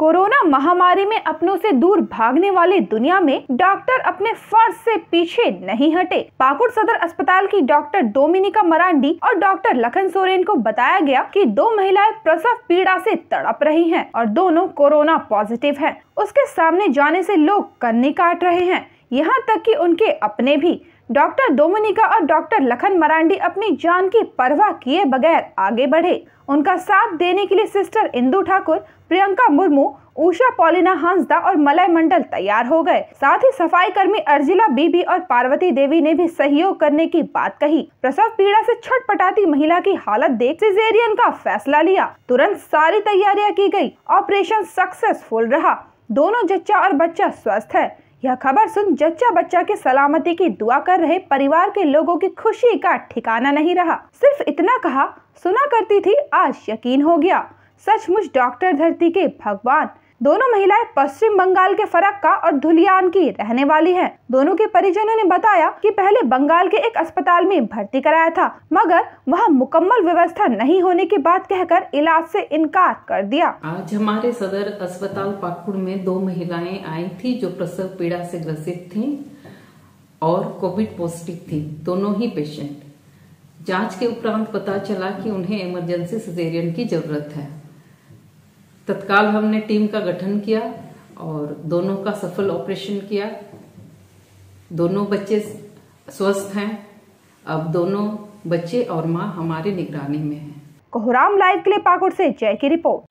Corona महामारी में अपनों से दूर भागने वाली दुनिया में डॉक्टर अपने फ़र्ज़ से पीछे नहीं हटे। पाकुड़ सदर अस्पताल की डॉक्टर डोमिनिका मरांडी और डॉक्टर लखन सोरेन को बताया गया कि दो महिलाएँ प्रसव पीड़ा से तड़प रही हैं और दोनों कोरोना पॉजिटिव हैं। उसके सामने जाने से लोग कन्नी काट रहे हैं। यहाँ तक कि उनके अपने भी। डॉक्टर डोमिनिका और डॉक्टर लखन मरांडी अपनी जान की परवाह किए बगैर आगे बढ़े। उनका साथ देने के लिए सिस्टर इंदु ठाकुर, प्रियंका मुर्मू, उषा पॉलिना हांसदा और मलय मंडल तैयार हो गए। साथ ही सफ़ाई कर्मी अर्जिला बीबी और पार्वती देवी ने भी सहयोग करने की बात कही। प्रसव पीड़ा से छटपटाती महिला की हालत देख सिजेरियन का फैसला लिया। तुरंत सारी तैयारियाँ की गई। ऑपरेशन सक्सेसफुल रहा। दोनों जच्चा और बच्चा स्वस्थ है। यह खबर सुन जच्चा बच्चा के सलामती की दुआ कर रहे परिवार के लोगों की खुशी का ठिकाना नहीं रहा। सिर्फ़ इतना कहा, सुना करती थी, आज यकीन हो गया। सचमुच डॉक्टर धरती के भगवान। दोनों महिलाएँ पश्चिम बंगाल के फरक्का और धुलियान की रहने वाली हैं। दोनों के परिजनों ने बताया कि पहले बंगाल के एक अस्पताल में भर्ती कराया था, मगर वहाँ मुकम्मल व्यवस्था नहीं होने की बात कहकर इलाज से इनकार कर दिया। आज हमारे सदर अस्पताल पाकुड़ में दो महिलाएँ आई थी जो प्रसव पीड़ा से ग्रसित थी और कोविड पॉजिटिव थी, दोनों ही पेशेंट। जाँच के उपरांत पता चला कि उन्हें इमरजेंसी सिजेरियन की ज़रूरत है। तत्काल हमने टीम का गठन किया और दोनों का सफल ऑपरेशन किया। दोनों बच्चे स्वस्थ हैं। अब दोनों बच्चे और माँ हमारी निगरानी में हैं। कोहराम लाइव के लिए पाकुड़ से जय की रिपोर्ट।